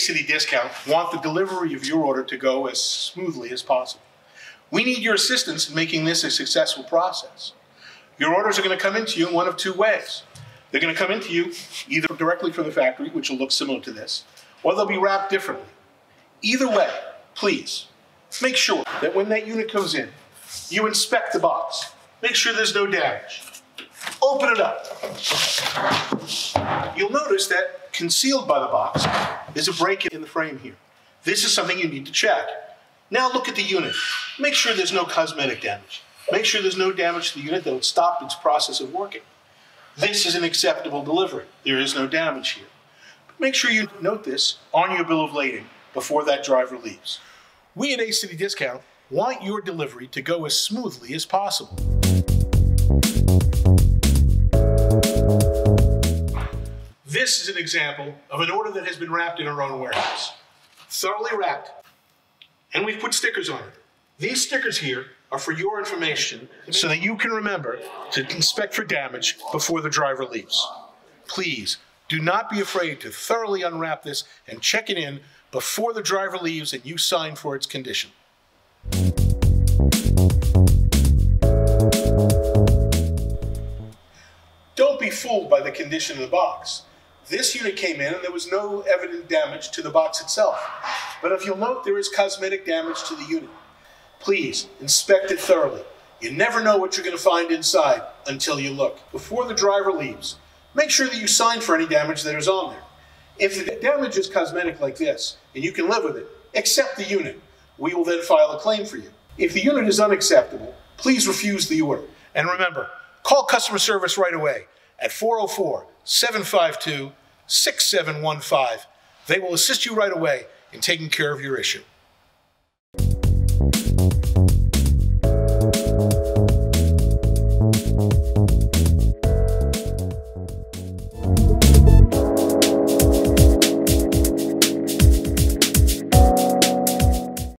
City Discount want the delivery of your order to go as smoothly as possible. We need your assistance in making this a successful process. Your orders are going to come into you in one of two ways. They're going to come into you either directly from the factory, which will look similar to this, or they'll be wrapped differently. Either way, please make sure that when that unit comes in, you inspect the box. Make sure there's no damage. Open it up. You'll notice that concealed by the box is a break in the frame here. This is something you need to check. Now look at the unit. Make sure there's no cosmetic damage. Make sure there's no damage to the unit that would stop its process of working. This is an acceptable delivery. There is no damage here. But make sure you note this on your bill of lading before that driver leaves. We at A City Discount want your delivery to go as smoothly as possible. This is an example of an order that has been wrapped in our own warehouse. Thoroughly wrapped, and we've put stickers on it. These stickers here are for your information so that you can remember to inspect for damage before the driver leaves. Please do not be afraid to thoroughly unwrap this and check it in before the driver leaves and you sign for its condition. Don't be fooled by the condition of the box. This unit came in and there was no evident damage to the box itself. But if you'll note, there is cosmetic damage to the unit. Please inspect it thoroughly. You never know what you're going to find inside until you look. Before the driver leaves, make sure that you sign for any damage that is on there. If the damage is cosmetic like this, and you can live with it, accept the unit. We will then file a claim for you. If the unit is unacceptable, please refuse the order. And remember, call customer service right away at 404 752 6715. They will assist you right away in taking care of your issue.